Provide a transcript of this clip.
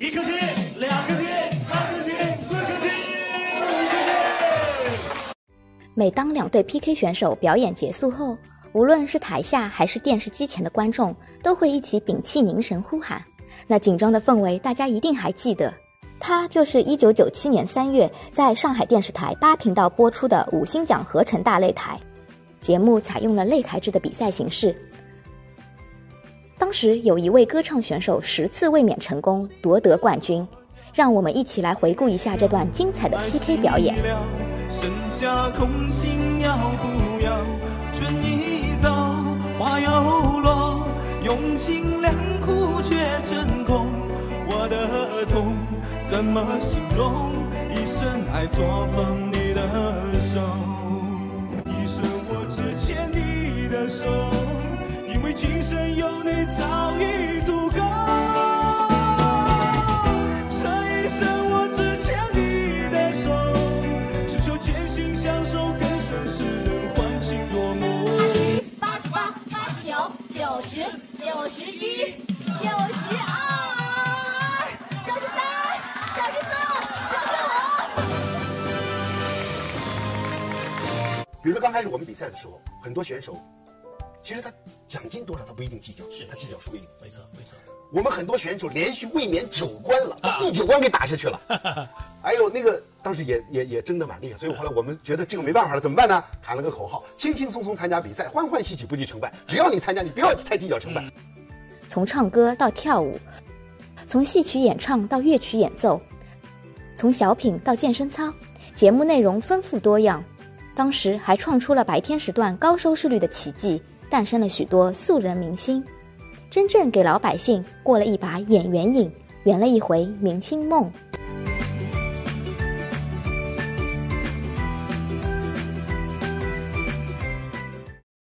一颗星，两颗星，三颗星，四颗星，五颗星。每当两队 PK 选手表演结束后，无论是台下还是电视机前的观众，都会一起屏气凝神呼喊。那紧张的氛围，大家一定还记得。它就是1997年3月在上海电视台八频道播出的五星奖合成大擂台。节目采用了擂台制的比赛形式。当时有一位歌唱选手十次卫冕成功夺得冠军，让我们一起来回顾一下这段精彩的 PK 表演。剩下空心要不要？春已早，花又落，用心良苦却成空。我的痛怎么形容？一生爱作风你的手，一生我只牵你的手，今生有你早已足够。这一生我只牵你的手，只求渐行相守，更胜世人欢情若梦。八十八、八十九、九十、九十一、九十二、九十三、九十四、九十五。比如说刚开始我们比赛的时候，很多选手，其实他奖金多少他不一定计较，是他计较输赢。没错没错。我们很多选手连续卫冕九关了，把第九关给打下去了。哎呦，那个当时也也也争得蛮厉害，所以后来我们觉得这个没办法了，怎么办呢？喊了个口号：轻轻松松参加比赛，欢欢喜喜不计成败。只要你参加，你不要太计较成败。从唱歌到跳舞，从戏曲演唱到乐曲演奏，从小品到健身操，节目内容丰富多样。当时还创出了白天时段高收视率的奇迹，诞生了许多素人明星，真正给老百姓过了一把演员瘾，圆了一回明星梦。